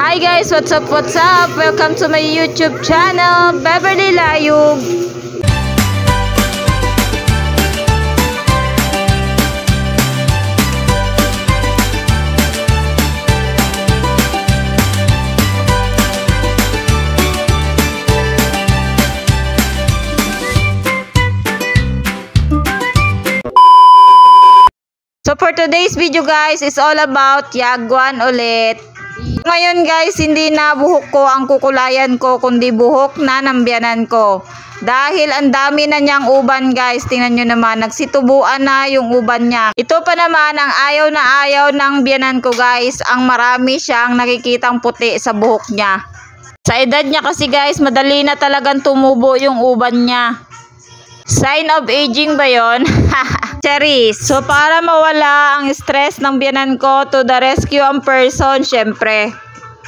Hi guys, what's up, what's up? Welcome to my YouTube channel, Beverly Layug. So for today's video guys, is all about Yagwan ulit. Ngayon guys, hindi na buhok ko ang kukulayan ko, kundi buhok na nambyanan ko. Dahil ang dami na niyang uban guys, tingnan nyo naman, nagsitubuan na yung uban niya. Ito pa naman ang ayaw na ayaw ng biyanan ko guys, ang marami siyang nakikitang puti sa buhok niya. Sa edad niya kasi guys, madali na talagang tumubo yung uban niya. Sign of aging ba yon? Charis. So, para mawala ang stress ng biyanan ko to the rescue ang person, syempre.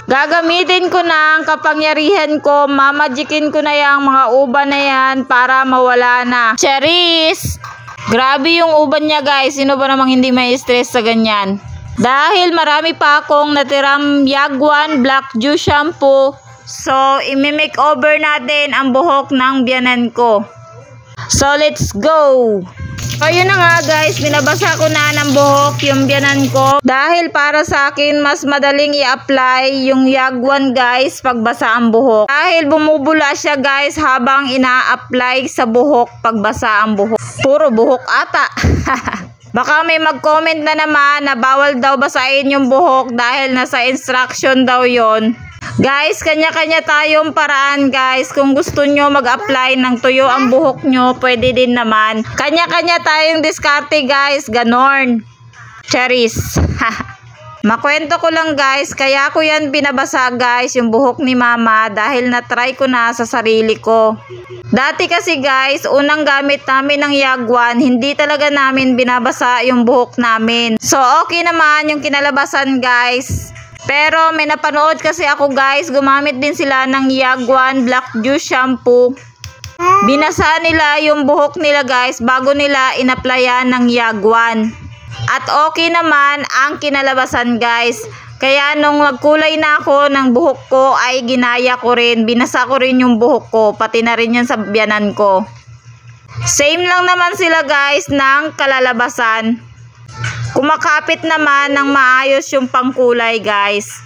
Gagamitin ko na ang kapangyarihan ko, mamajikin ko na yung mga uban na yan para mawala na. Charis! Grabe yung uban niya guys, sino ba namang hindi may stress sa ganyan? Dahil marami pa akong natiram Yagwan Black Dew Shampoo, so imi-make over natin ang buhok ng biyanan ko. So, let's go! So, yun na nga guys, binabasa ko na ng buhok yung biyanan ko. Dahil para sa akin, mas madaling i-apply yung Yagwan guys, pagbasa ang buhok. Dahil bumubula siya guys habang ina-apply sa buhok, pagbasa ang buhok. Puro buhok ata. Baka may mag-comment na naman na bawal daw basahin yung buhok dahil nasa instruction daw yon. Guys, kanya-kanya tayong paraan guys. Kung gusto nyo mag-apply ng tuyo ang buhok nyo, pwede din naman. Kanya-kanya tayong diskarte guys. Ganorn. Cherries. Makwento ko lang guys, kaya ko yan binabasa guys, yung buhok ni mama dahil na-try ko na sa sarili ko. Dati kasi guys, unang gamit namin ng Yagwan, hindi talaga namin binabasa yung buhok namin. So okay naman yung kinalabasan guys. Pero may napanood kasi ako guys, gumamit din sila ng Yagwan Black Juice Shampoo. Binasa nila yung buhok nila guys bago nila inaplayan ng Yagwan. At okay naman ang kinalabasan guys. Kaya nung nagkulay na ako ng buhok ko ay ginaya ko rin. Binasa ko rin yung buhok ko. Pati na rin yung sabyanan ko. Same lang naman sila guys ng kalalabasan. Kumakapit naman ng maayos yung pangkulay guys.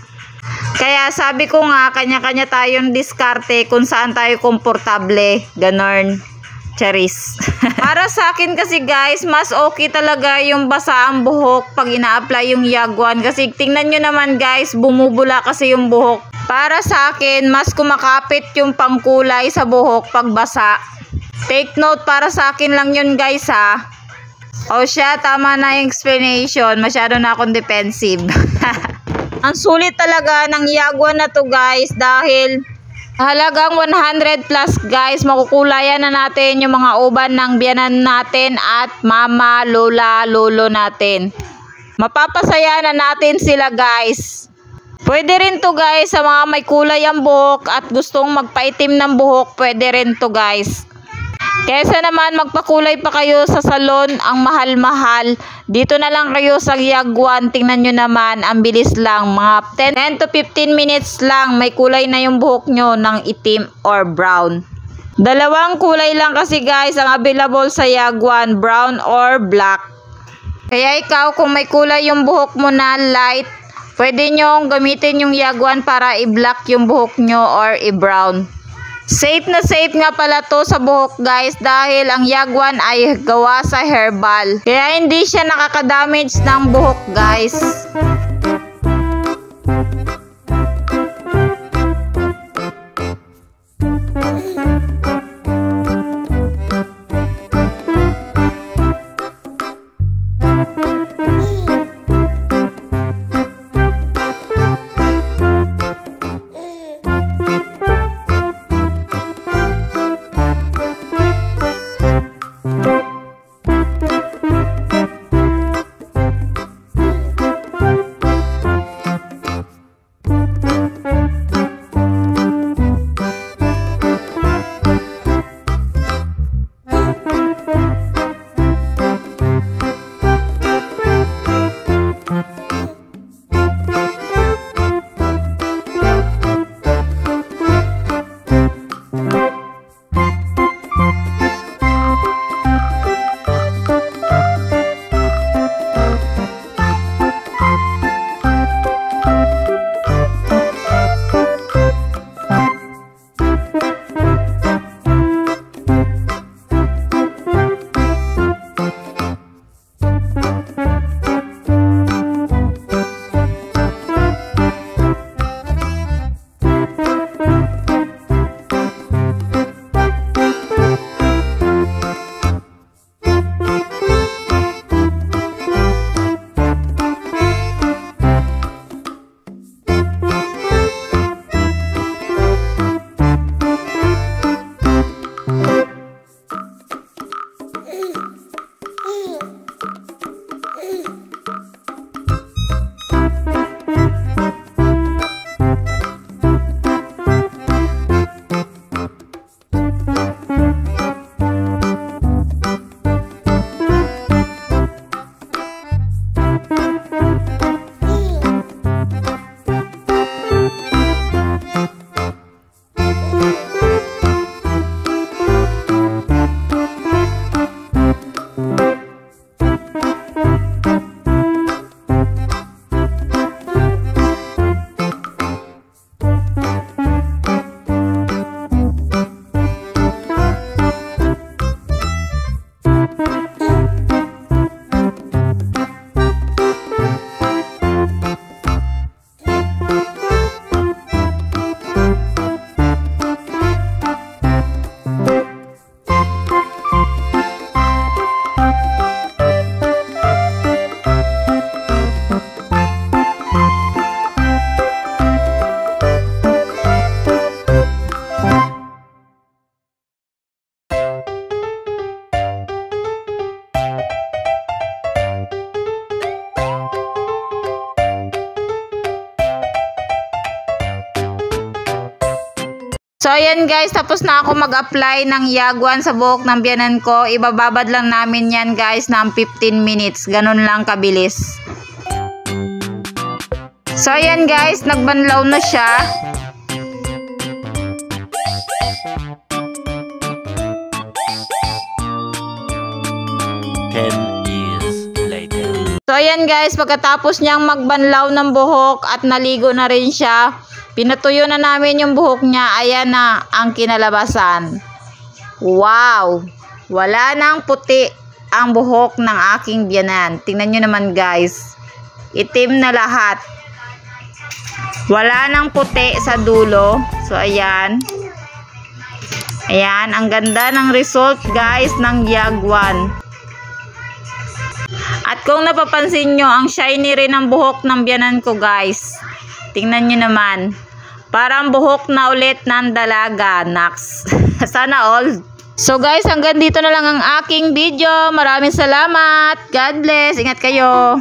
Kaya sabi ko nga, kanya-kanya tayong diskarte kung saan tayo komportable. Ganon. Charis. Para sa akin kasi guys, mas okay talaga yung basa ang buhok pag ina-apply yung Yagwan. Kasi tingnan nyo naman guys, bumubula kasi yung buhok. Para sa akin, mas kumakapit yung pangkulay sa buhok pag basa. Take note, para sa akin lang yun guys ha. O siya, tama na yung explanation. Masyado na akong defensive. ang sulit talaga ng Yagwan na to guys dahil Halagang 100 plus guys, makukulayan na natin yung mga uban ng biyanan natin at mama, lola, lolo natin. Mapapasaya na natin sila guys. Pwede rin to guys sa mga may kulay ang buhok at gustong magpaitim ng buhok, pwede rin to guys. Kesa naman magpakulay pa kayo sa salon, ang mahal-mahal. Dito na lang kayo sa Yagwan. Tingnan nyo naman, ang bilis lang. Mga 10, 10 to 15 minutes lang, may kulay na yung buhok nyo ng itim or brown. Dalawang kulay lang kasi guys ang available sa Yagwan, brown or black. Kaya ikaw kung may kulay yung buhok mo na light, pwede nyo gamitin yung Yagwan para i-black yung buhok nyo or i-brown. Safe na safe nga pala to sa buhok guys dahil ang Yagwan ay gawa sa herbal. Kaya hindi siya nakaka-damage ng buhok guys. So ayan guys, tapos na ako mag-apply ng Yagwan sa buhok ng biyanan ko. Ibababad lang namin yan guys ng 15 minutes. Ganun lang kabilis. So ayan guys, nagbanlaw na siya. So ayan guys, pagkatapos niyang magbanlaw ng buhok at naligo na rin siya, pinatuyo na namin yung buhok niya. Ayan na ang kinalabasan. Wow! Wala nang puti ang buhok ng aking biyanan. Tingnan nyo naman guys. Itim na lahat. Wala nang puti sa dulo. So ayan. Ayan, ang ganda ng result guys ng Yagwan. At kung napapansin nyo, ang shiny rin ng buhok ng biyanan ko guys. Tingnan nyo naman. Parang buhok na ulit ng dalaga, Nax. Sana all. So guys, hanggang dito na lang ang aking video. Maraming salamat. God bless. Ingat kayo.